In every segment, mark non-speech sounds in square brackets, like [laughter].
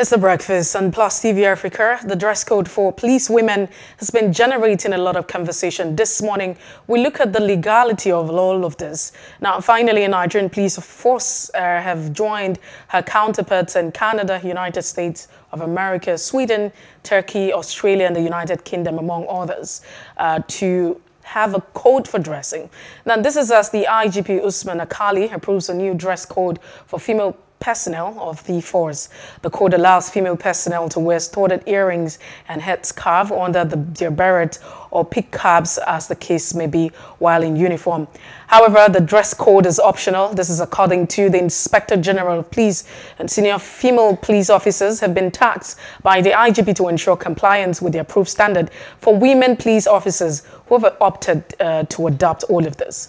It's the breakfast on Plus TV Africa. The dress code for police women has been generating a lot of conversation. This morning, we look at the legality of all of this. Now, finally, a Nigerian police force uh, have joined her counterparts in Canada, United States of America, Sweden, Turkey, Australia, and the United Kingdom, among others, uh, to have a code for dressing. Now, this is as the IGP Usman Alkali approves a new dress code for female personnel of the force. The code allows female personnel to wear studded earrings and headscarf under the, their beret or peak caps as the case may be while in uniform. However, the dress code is optional. This is according to the Inspector General of Police and senior female police officers have been tasked by the IGP to ensure compliance with the approved standard for women police officers who have opted uh, to adopt all of this.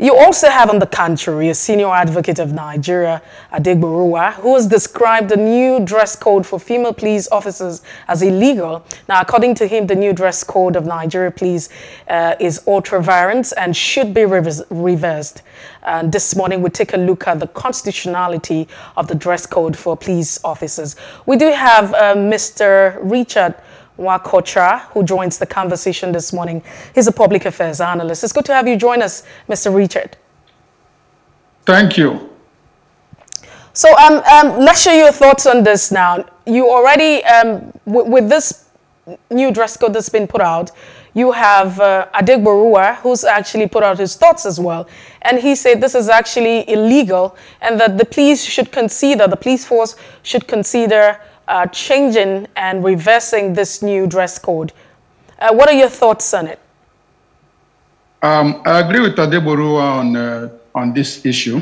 You also have on the contrary a senior advocate of Nigeria, Adegboruwa, who has described the new dress code for female police officers as illegal. Now, according to him, the new dress code of Nigeria police uh, is ultra vires and should be reversed. And this morning, we take a look at the constitutionality of the dress code for police officers. We do have uh, Mr. Richard Wokocha, who joins the conversation this morning. He's a public affairs analyst. It's good to have you join us, Mr. Richard. Thank you. So um, um, let's share your thoughts on this now. You already, um, with this new dress code that's been put out, you have uh, Adegboruwa, who's actually put out his thoughts as well. And he said this is actually illegal and that the police should consider, the police force should consider uh, changing and reversing this new dress code. Uh, what are your thoughts on it? Um, I agree with Adegboruwa on, uh, on this issue.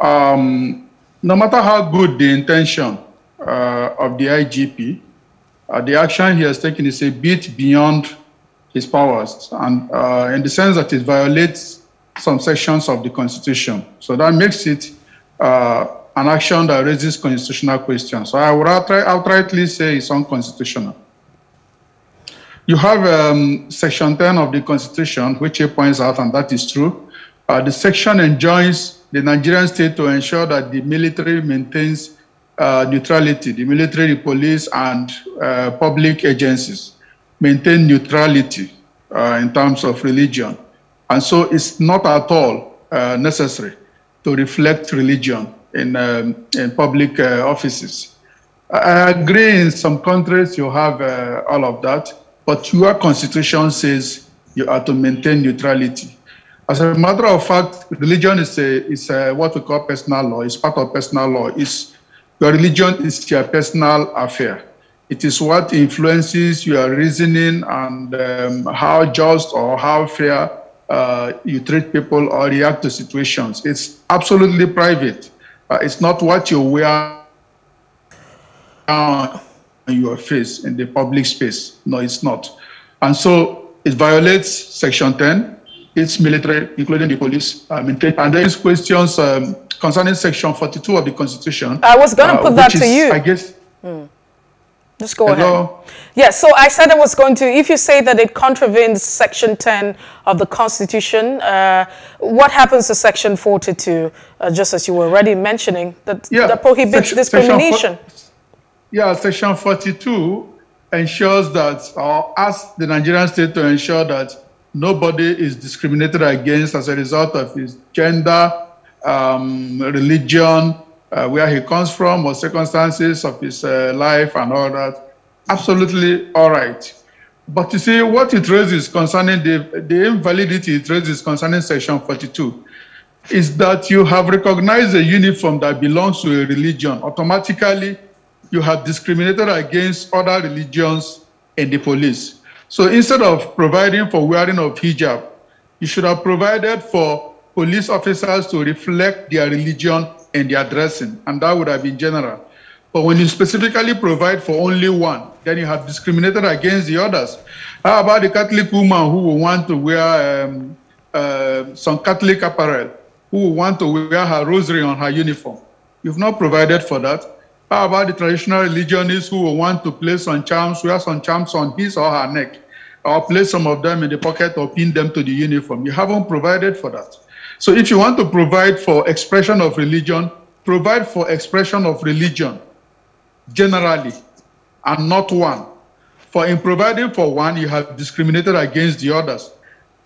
Um, no matter how good the intention uh, of the IGP, uh, the action he has taken is a bit beyond his powers, and uh, in the sense that it violates some sections of the Constitution. So that makes it an action that raises constitutional questions. So I would outright, outrightly say it's unconstitutional. You have um, Section 10 of the Constitution, which he points out, and that is true. Uh, the section enjoins the Nigerian state to ensure that the military maintains uh, neutrality. The military, the police, and uh, public agencies maintain neutrality uh, in terms of religion. And so it's not at all uh, necessary to reflect religion in, um, in public uh, offices. I agree in some countries you have uh, all of that, but your constitution says you are to maintain neutrality. As a matter of fact, religion is, a, is a, what we call personal law. It's part of personal law. It's, your religion is your personal affair. It is what influences your reasoning and um, how just or how fair uh, you treat people or react to situations. It's absolutely private. Uh, it's not what you wear on your face in the public space. No, it's not. And so it violates Section 10. It's military, including the police. Um, and there is questions um, concerning Section 42 of the Constitution. I was going to uh, put that to you. I guess. Hmm. Just go Hello? ahead. Yeah, so I said I was going to, if you say that it contravenes Section 10 of the Constitution, uh, what happens to Section 42, uh, just as you were already mentioning, that, yeah, that prohibits section, discrimination? Section yeah, Section 42 ensures that, or asks the Nigerian state to ensure that nobody is discriminated against as a result of his gender, um, religion, uh, where he comes from or circumstances of his uh, life and all that, absolutely all right. But you see, what it raises concerning the, the invalidity it raises concerning Section 42 is that you have recognized a uniform that belongs to a religion. Automatically, you have discriminated against other religions in the police. So instead of providing for wearing of hijab, you should have provided for police officers to reflect their religion and their dressing, and that would have been general. But when you specifically provide for only one, then you have discriminated against the others. How about the Catholic woman who will want to wear um, uh, some Catholic apparel, who will want to wear her rosary on her uniform? You've not provided for that. How about the traditional religionists who will want to place some charms, wear some charms on his or her neck, or place some of them in the pocket or pin them to the uniform? You haven't provided for that. So if you want to provide for expression of religion, provide for expression of religion generally and not one. For in providing for one, you have discriminated against the others.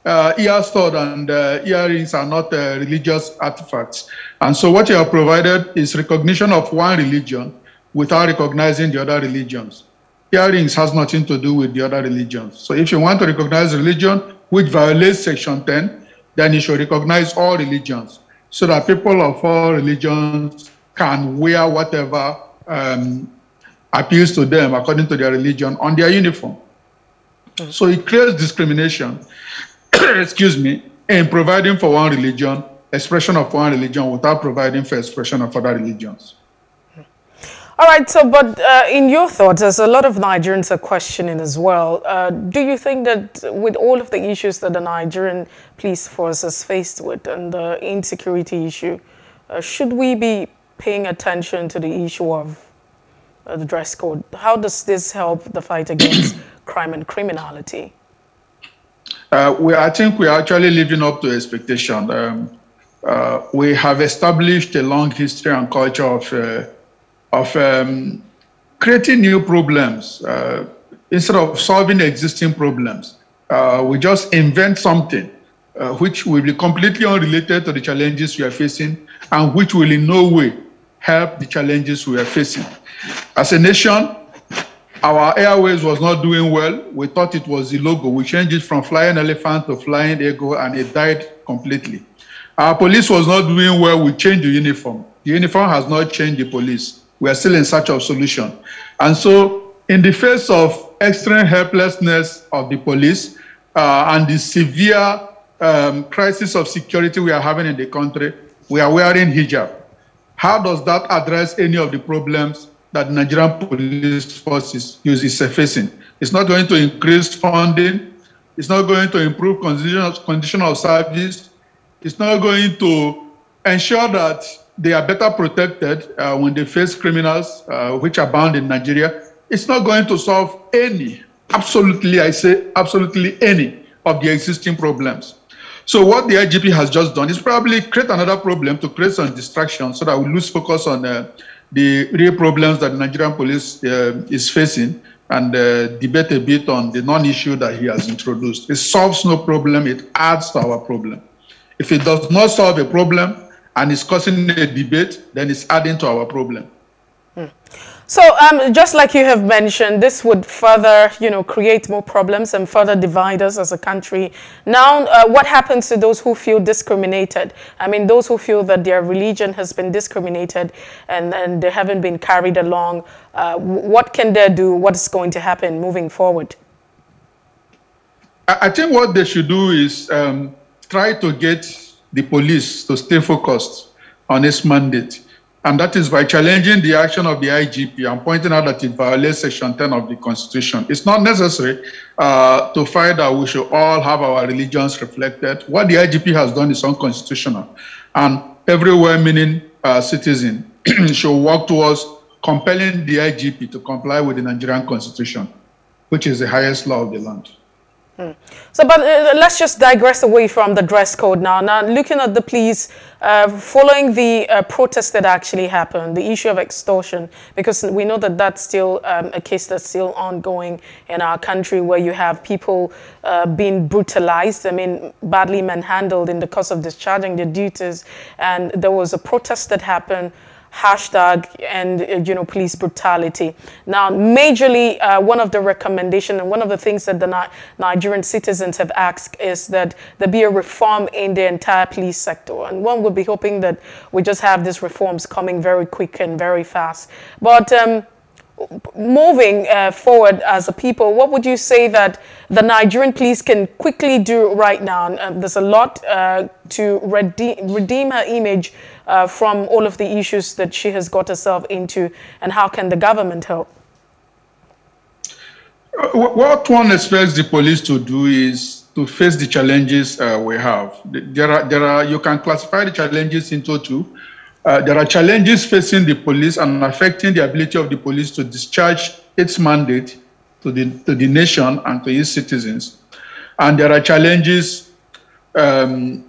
Uh, ear stud and uh, earrings are not uh, religious artifacts. And so what you have provided is recognition of one religion without recognizing the other religions. Earrings has nothing to do with the other religions. So if you want to recognize religion which violates section 10, then you should recognize all religions so that people of all religions can wear whatever um, appeals to them according to their religion on their uniform. Mm. So it creates discrimination, [coughs] excuse me, in providing for one religion, expression of one religion without providing for expression of other religions. All right, so but uh, in your thoughts, as a lot of Nigerians are questioning as well, uh, do you think that with all of the issues that the Nigerian police force is faced with and the insecurity issue, uh, should we be paying attention to the issue of uh, the dress code? How does this help the fight against [clears throat] crime and criminality? Uh, we, I think we are actually living up to expectation. Um, uh, we have established a long history and culture of of um, creating new problems uh, instead of solving existing problems. Uh, we just invent something uh, which will be completely unrelated to the challenges we are facing and which will in no way help the challenges we are facing. As a nation, our airways was not doing well. We thought it was the logo. We changed it from flying elephant to flying eagle and it died completely. Our police was not doing well. We changed the uniform. The uniform has not changed the police we are still in search of solution. And so in the face of extreme helplessness of the police uh, and the severe um, crisis of security we are having in the country, we are wearing hijab. How does that address any of the problems that Nigerian police forces is facing? It's not going to increase funding. It's not going to improve conditions condition of service. It's not going to ensure that they are better protected uh, when they face criminals uh, which are bound in Nigeria. It's not going to solve any, absolutely, I say, absolutely any of the existing problems. So what the IGP has just done is probably create another problem to create some distraction so that we lose focus on uh, the real problems that Nigerian police uh, is facing and uh, debate a bit on the non-issue that he has introduced. It solves no problem, it adds to our problem. If it does not solve a problem, and it's causing a debate, then it's adding to our problem. Hmm. So um, just like you have mentioned, this would further, you know, create more problems and further divide us as a country. Now, uh, what happens to those who feel discriminated? I mean, those who feel that their religion has been discriminated and, and they haven't been carried along. Uh, what can they do? What's going to happen moving forward? I think what they should do is um, try to get the police to stay focused on its mandate. And that is by challenging the action of the IGP and pointing out that it violates Section 10 of the Constitution. It's not necessary uh, to find that we should all have our religions reflected. What the IGP has done is unconstitutional. And every well-meaning uh, citizen [clears throat] should work towards compelling the IGP to comply with the Nigerian Constitution, which is the highest law of the land. So, but uh, let's just digress away from the dress code now. Now, looking at the police, uh, following the uh, protest that actually happened, the issue of extortion, because we know that that's still um, a case that's still ongoing in our country where you have people uh, being brutalized, I mean, badly manhandled in the course of discharging their duties. And there was a protest that happened hashtag and uh, you know police brutality. Now, majorly, uh, one of the recommendations and one of the things that the Ni Nigerian citizens have asked is that there be a reform in the entire police sector. And one would be hoping that we just have these reforms coming very quick and very fast. But um, moving uh, forward as a people, what would you say that the Nigerian police can quickly do right now? Um, there's a lot uh, to redeem, redeem her image uh, from all of the issues that she has got herself into, and how can the government help? Uh, what one expects the police to do is to face the challenges uh, we have. There are, there are, you can classify the challenges into two. Uh, there are challenges facing the police and affecting the ability of the police to discharge its mandate to the, to the nation and to its citizens. And there are challenges um,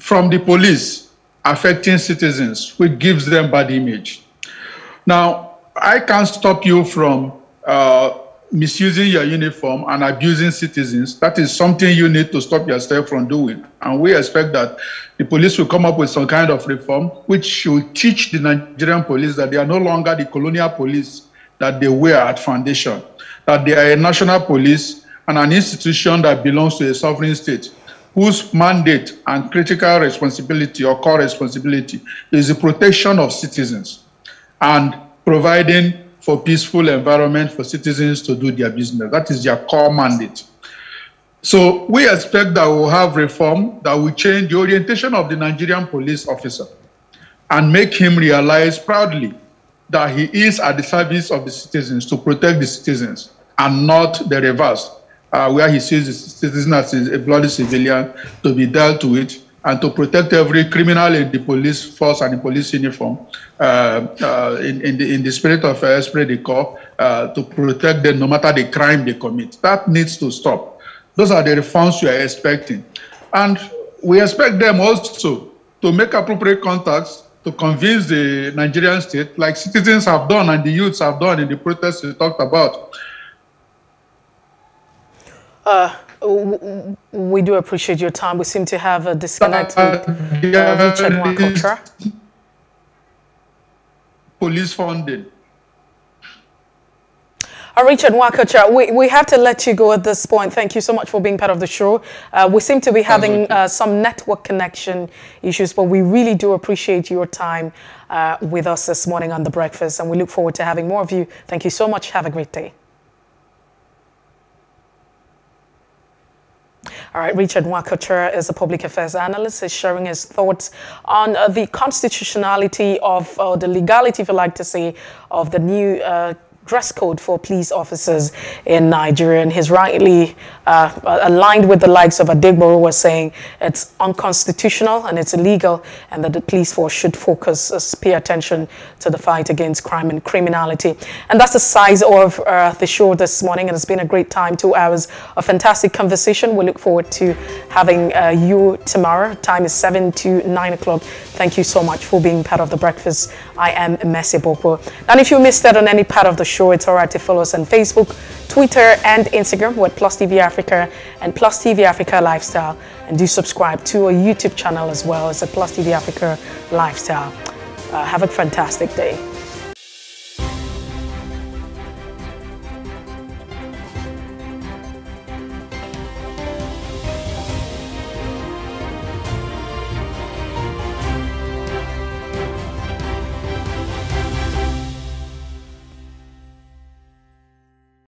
from the police affecting citizens, which gives them bad image. Now, I can't stop you from uh, misusing your uniform and abusing citizens. That is something you need to stop yourself from doing. And we expect that the police will come up with some kind of reform which should teach the Nigerian police that they are no longer the colonial police that they were at foundation, that they are a national police and an institution that belongs to a sovereign state whose mandate and critical responsibility or core responsibility is the protection of citizens and providing for peaceful environment for citizens to do their business. That is their core mandate. So we expect that we'll have reform that will change the orientation of the Nigerian police officer and make him realize proudly that he is at the service of the citizens to protect the citizens and not the reverse, uh, where he sees the citizen as a bloody civilian to be dealt with and to protect every criminal in the police force and the police uniform uh, uh, in, in, the, in the spirit of uh, esprit de corps uh, to protect them no matter the crime they commit. That needs to stop. Those are the reforms we are expecting. And we expect them also to make appropriate contacts to convince the Nigerian state, like citizens have done and the youths have done in the protests we talked about. Uh, we do appreciate your time. We seem to have a disconnect with uh, Richard Wokocha. Police funding. Uh, Richard Wokocha, we, we have to let you go at this point. Thank you so much for being part of the show. Uh, we seem to be having uh, some network connection issues, but we really do appreciate your time uh, with us this morning on The Breakfast, and we look forward to having more of you. Thank you so much. Have a great day. All right, Richard Wokocha is a public affairs analyst. He's sharing his thoughts on uh, the constitutionality of, uh, the legality, if you like to say, of the new uh, dress code for police officers in Nigeria. And he's rightly uh, aligned with the likes of Adegboruwa saying it's unconstitutional and it's illegal and that the police force should focus, uh, pay attention to the fight against crime and criminality. And that's the size of uh, the show this morning. And it's been a great time, two hours of fantastic conversation. We look forward to having uh, you tomorrow. Time is 7 to 9 o'clock. Thank you so much for being part of the breakfast. I am Mercy Ebokpo. And if you missed that on any part of the show, it's all right to follow us on Facebook, Twitter, and Instagram with Plus TV Africa and Plus TV Africa Lifestyle. And do subscribe to our YouTube channel as well as a Plus TV Africa Lifestyle. Uh, have a fantastic day.